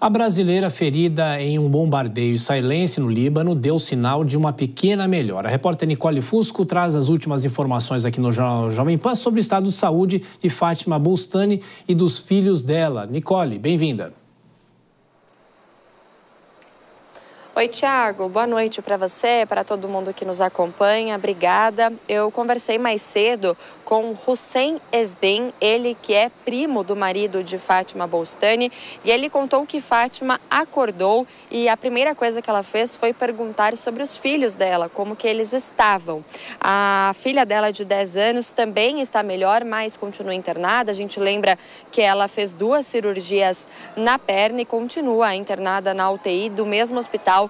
A brasileira ferida em um bombardeio israelense no Líbano deu sinal de uma pequena melhora. A repórter Nicole Fusco traz as últimas informações aqui no Jornal Jovem Pan sobre o estado de saúde de Fátima Bolstani e dos filhos dela. Nicole, bem-vinda. Oi, Tiago. Boa noite para você, para todo mundo que nos acompanha. Obrigada. Eu conversei mais cedo com Hussein Esden, ele que é primo do marido de Fátima Bolstani, e ele contou que Fátima acordou e a primeira coisa que ela fez foi perguntar sobre os filhos dela, como que eles estavam. A filha dela de 10 anos também está melhor, mas continua internada. A gente lembra que ela fez duas cirurgias na perna e continua internada na UTI do mesmo hospital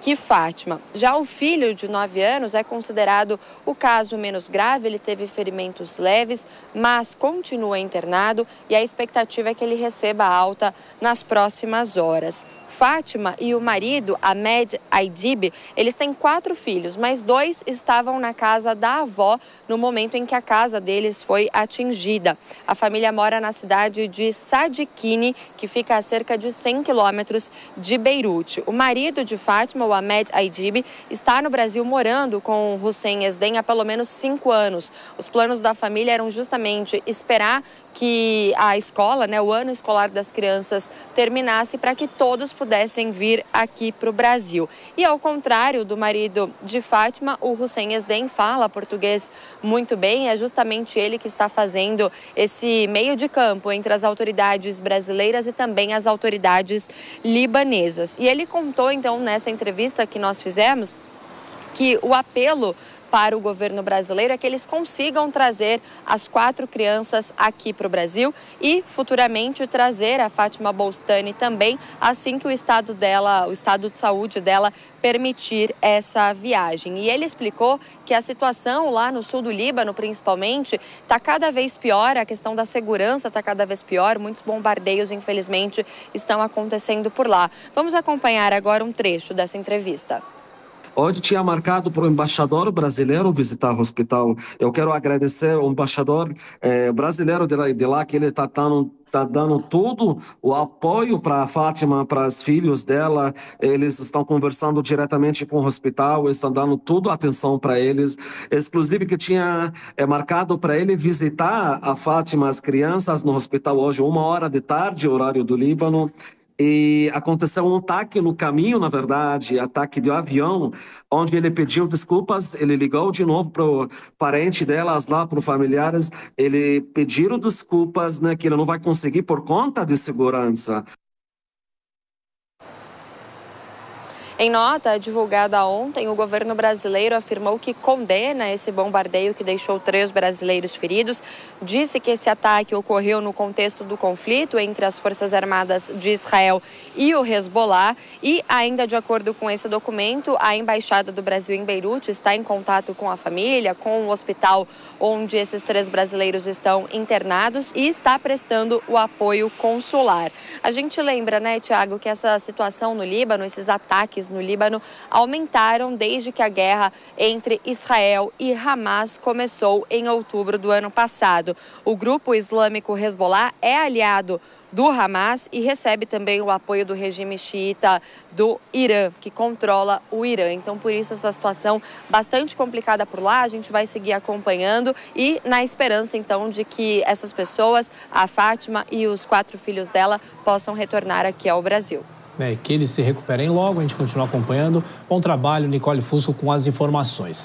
que Fátima. Já o filho de 9 anos é considerado o caso menos grave, ele teve ferimentos leves, mas continua internado e a expectativa é que ele receba alta nas próximas horas. Fátima e o marido, Ahmed Aidib, eles têm quatro filhos, mas dois estavam na casa da avó no momento em que a casa deles foi atingida. A família mora na cidade de Sadikini, que fica a cerca de 100 quilômetros de Beirute. O marido de Fátima, o Ahmed Aidib, está no Brasil morando com Hussein Esden há pelo menos cinco anos. Os planos da família eram justamente esperar que a escola, né, o ano escolar das crianças terminasse para que todos pudessem vir aqui para o Brasil. E ao contrário do marido de Fátima, o Hussein Esden fala português muito bem, é justamente ele que está fazendo esse meio de campo entre as autoridades brasileiras e também as autoridades libanesas. E ele contou então nessa entrevista que nós fizemos que o apelo para o governo brasileiro é que eles consigam trazer as quatro crianças aqui para o Brasil e futuramente trazer a Fátima Bolstani também, assim que o estado dela, o estado de saúde dela permitir essa viagem. E ele explicou que a situação lá no sul do Líbano, principalmente, está cada vez pior, a questão da segurança está cada vez pior, muitos bombardeios, infelizmente, estão acontecendo por lá. Vamos acompanhar agora um trecho dessa entrevista. Hoje tinha marcado para o embaixador brasileiro visitar o hospital. Eu quero agradecer ao embaixador eh, brasileiro de lá, de lá que ele está dando está dando todo o apoio para a Fátima, para os filhos dela. Eles estão conversando diretamente com o hospital, estão dando toda a atenção para eles. Exclusive que tinha é, marcado para ele visitar a Fátima, as crianças no hospital hoje, uma hora de tarde, horário do Líbano e aconteceu um ataque no caminho, na verdade, ataque de avião, onde ele pediu desculpas, ele ligou de novo para o parente delas lá, para os familiares, ele pediram desculpas, né, que ele não vai conseguir por conta de segurança. Em nota divulgada ontem, o governo brasileiro afirmou que condena esse bombardeio que deixou três brasileiros feridos. Disse que esse ataque ocorreu no contexto do conflito entre as Forças Armadas de Israel e o Hezbollah. E, ainda de acordo com esse documento, a Embaixada do Brasil em Beirute está em contato com a família, com o hospital onde esses três brasileiros estão internados e está prestando o apoio consular. A gente lembra, né, Tiago, que essa situação no Líbano, esses ataques no Líbano aumentaram desde que a guerra entre Israel e Hamas começou em outubro do ano passado. O grupo islâmico Hezbollah é aliado do Hamas e recebe também o apoio do regime xiita do Irã, que controla o Irã. Então, por isso, essa situação bastante complicada por lá. A gente vai seguir acompanhando e na esperança, então, de que essas pessoas, a Fátima e os quatro filhos dela, possam retornar aqui ao Brasil né, que eles se recuperem logo. A gente continua acompanhando. Bom trabalho, Nicole Fusco, com as informações.